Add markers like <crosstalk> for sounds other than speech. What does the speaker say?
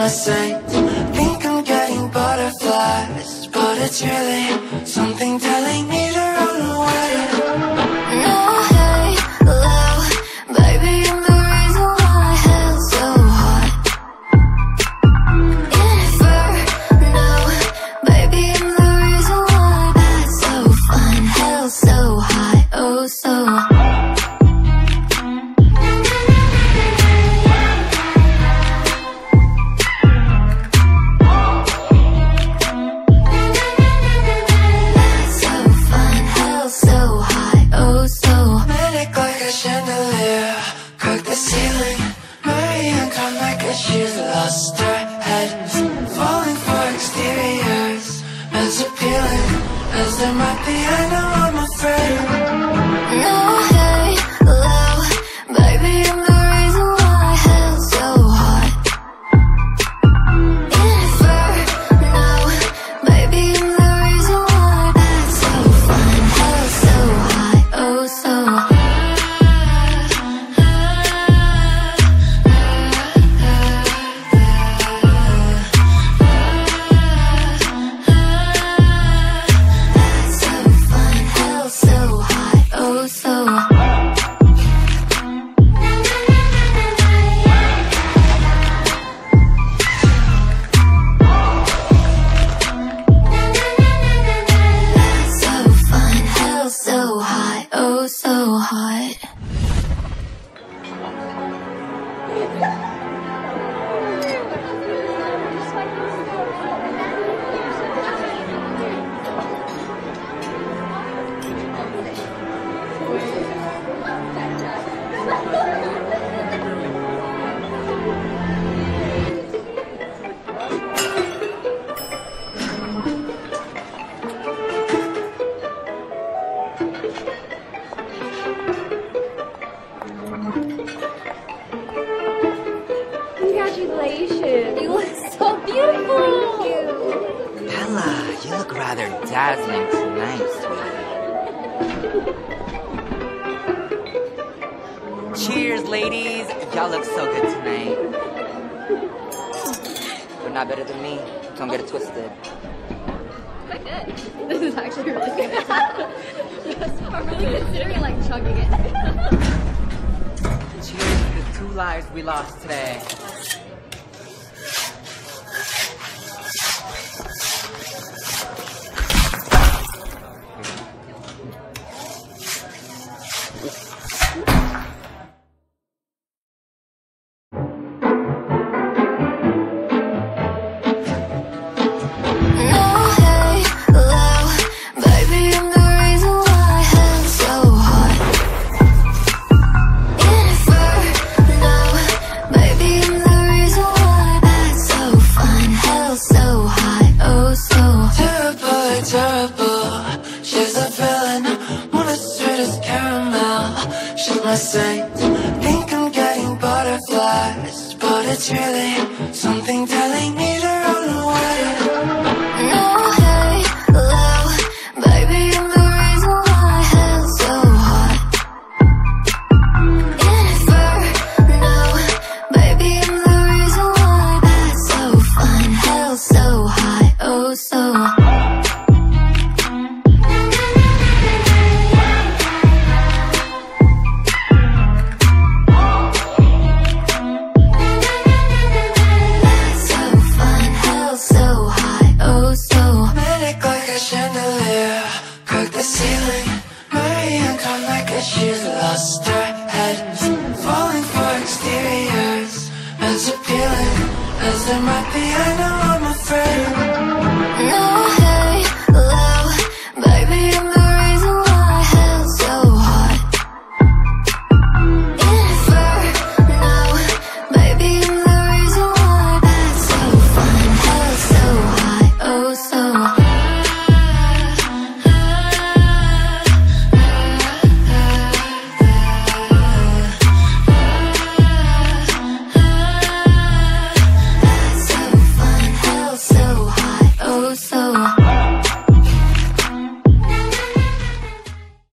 I say, Think I'm getting butterflies But it's really something telling me to she's lost her head Falling for exteriors As appealing as there might be. so rather dazzling tonight, sweetie. Cheers, ladies. Y'all look so good tonight. But not better than me. Don't get it twisted. Good. This is actually really good. <laughs> I'm really considering like chugging it. Cheers to the two lives we lost today. as caramel. Should I say Think I'm getting butterflies But it's really something telling me to to my piano, I'm afraid.